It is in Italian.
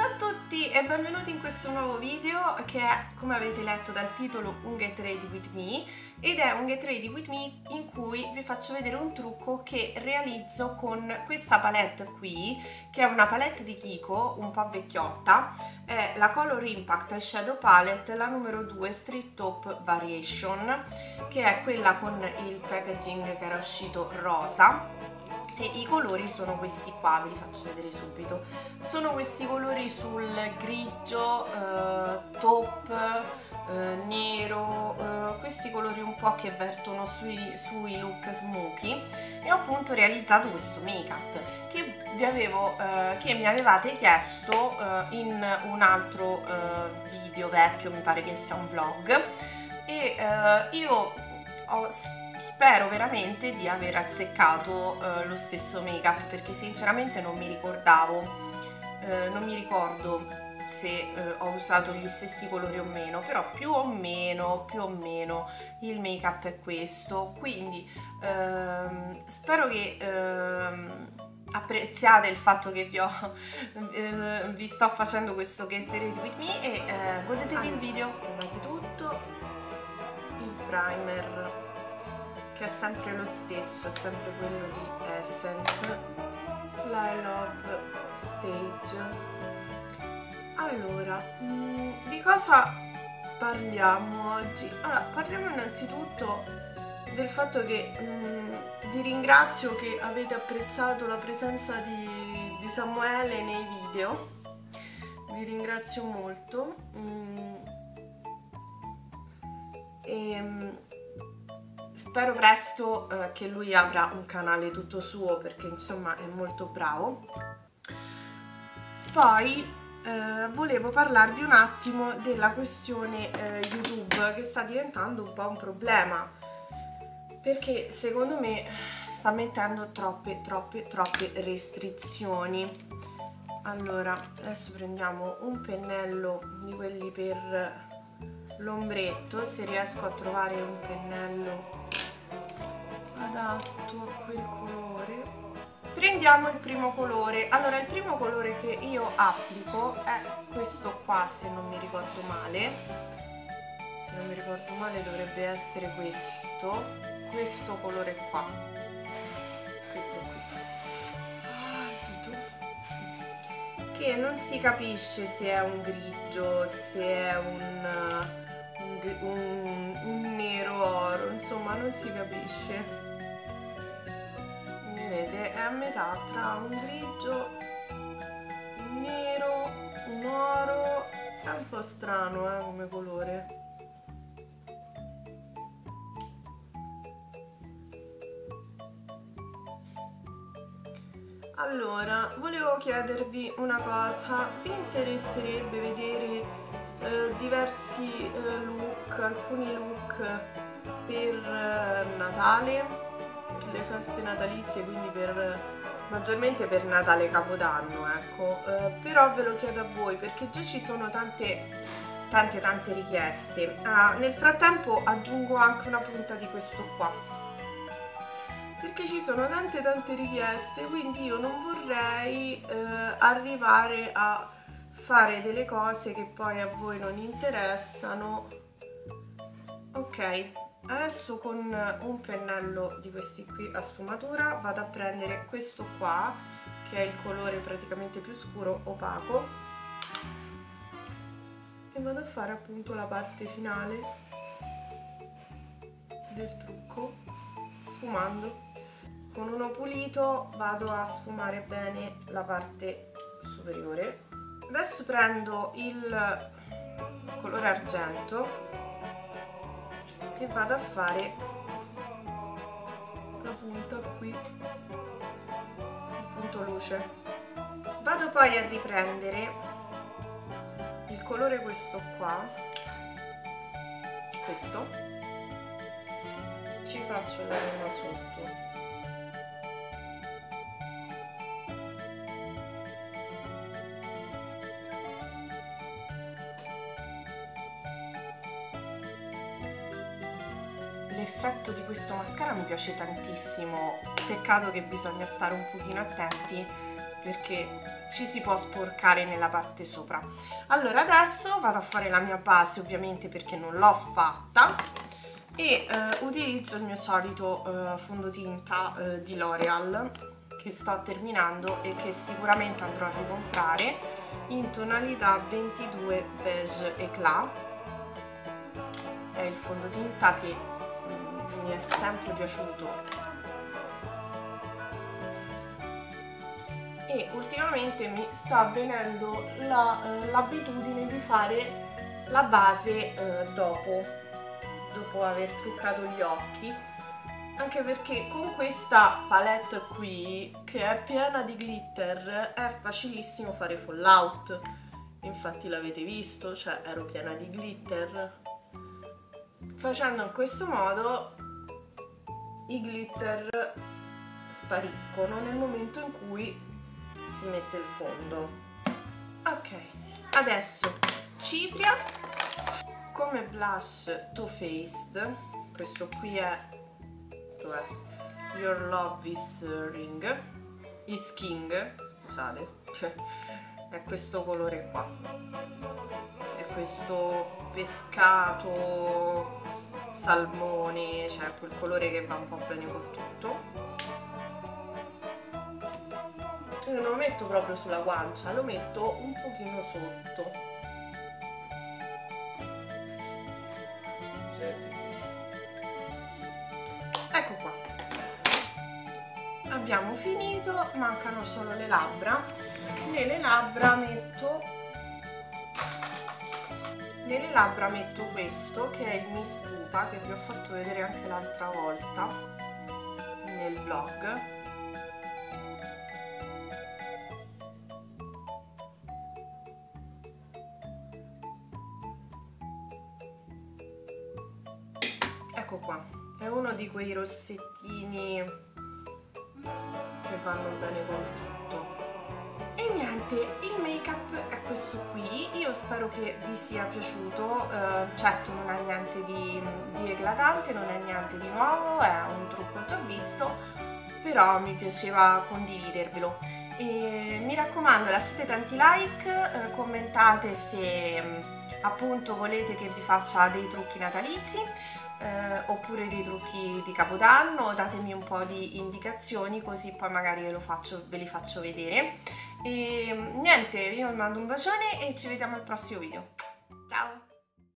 Ciao a tutti e benvenuti in questo nuovo video che è, come avete letto dal titolo, un Get Ready With Me ed è un Get Ready With Me in cui vi faccio vedere un trucco che realizzo con questa palette qui che è una palette di Kiko, un po' vecchiotta è la Color Impact Shadow Palette, la numero 2 Street Top Variation che è quella con il packaging che era uscito rosa e i colori sono questi qua, ve li faccio vedere subito. Sono questi colori sul grigio, eh, top, eh, nero, eh, questi colori un po' che vertono sui, sui look smoky e ho appunto realizzato questo make up che, avevo, eh, che mi avevate chiesto eh, in un altro eh, video vecchio, mi pare che sia un vlog e io ho spero veramente di aver azzeccato eh, lo stesso make up perché sinceramente non mi ricordavo eh, non mi ricordo se eh, ho usato gli stessi colori o meno però più o meno più o meno il make up è questo. Quindi ehm, spero che ehm, apprezziate il fatto che vi, ho, eh, vi sto facendo questo Get Ready With Me e eh, godetevi allora, il video prima di tutto il primer che è sempre lo stesso, è sempre quello di Essence, la Love Stage. Allora, mh, mm, di cosa parliamo oggi? Allora, parliamo innanzitutto del fatto che mh, mm, vi ringrazio che avete apprezzato la presenza di, di Samuele nei video, vi ringrazio molto. Mm, e, spero presto eh, che lui avrà un canale tutto suo perché insomma è molto bravo. Poi eh, volevo parlarvi un attimo della questione eh, youtube che sta diventando un po' un problema. Perché secondo me sta mettendo troppe troppe troppe restrizioni. Allora adesso prendiamo un pennello di quelli per l'ombretto se riesco a trovare un pennello adatto a quel colore? Prendiamo il primo colore. Allora il primo colore che io applico è questo qua se non mi ricordo male. Se non mi ricordo male dovrebbe essere questo. Questo colore qua. Questo qui. Che non si capisce se è un grigio se è un, un, un, un nero oro insomma non si capisce è a metà tra un grigio un nero un oro è un po' strano eh, come colore Allora, volevo chiedervi una cosa, vi interesserebbe vedere eh, diversi eh, look, alcuni look per eh, Natale? Le feste natalizie, quindi per maggiormente per Natale e Capodanno, ecco. Eh, però ve lo chiedo a voi perché già ci sono tante tante tante richieste. Ah, nel frattempo aggiungo anche una punta di questo qua. Perché ci sono tante tante richieste, quindi io non vorrei eh, arrivare a fare delle cose che poi a voi non interessano. Ok, adesso con un pennello di questi qui a sfumatura vado a prendere questo qua che è il colore praticamente più scuro opaco e vado a fare appunto la parte finale del trucco sfumando. Con uno pulito vado a sfumare bene la parte superiore. Adesso prendo il colore argento e vado a fare la punta qui. Il punto luce. Vado poi a riprendere il colore questo qua. Questo. Ci faccio la rima sotto l'effetto di questo mascara mi piace tantissimo, peccato che bisogna stare un pochino attenti perché ci si può sporcare nella parte sopra. Allora adesso vado a fare la mia base ovviamente perché non l'ho fatta. E eh, utilizzo il mio solito eh, fondotinta eh, di L'Oreal che sto terminando e che sicuramente andrò a ricomprare in tonalità 22 beige eclat. È il fondotinta che mi è sempre piaciuto. E ultimamente mi sta avvenendo l'abitudine la, eh, di fare la base eh, dopo dopo aver truccato gli occhi. Anche perché con questa palette qui che è piena di glitter è facilissimo fare fallout. Infatti l'avete visto cioè ero piena di glitter. Facendo in questo modo i glitter spariscono nel momento in cui si mette il fondo. Ok adesso cipria. Come blush Too Faced questo qui è dov'è? Your Love is Ring is King scusate è questo colore qua. È questo pescato salmone cioè quel colore che va un po' bene con tutto non lo metto proprio sulla guancia, lo metto un pochino sotto. Ecco qua. Abbiamo finito, mancano solo le labbra. Nelle labbra metto nelle labbra metto questo che è il Miss Pupa che vi ho fatto vedere anche l'altra volta nel vlog ecco qua è uno di quei rossettini che vanno bene con tutto e niente il make up è questo qui io spero che vi sia piaciuto eh, certo non ha niente di, di eclatante non è niente di nuovo è un trucco già visto però mi piaceva condividervelo e mi raccomando lasciate tanti like eh, commentate se mm, appunto volete che vi faccia dei trucchi natalizi eh, oppure dei trucchi di capodanno, datemi un po' di indicazioni così poi magari ve, faccio, ve li faccio vedere. E niente, vi mando un bacione e ci vediamo al prossimo video. Ciao!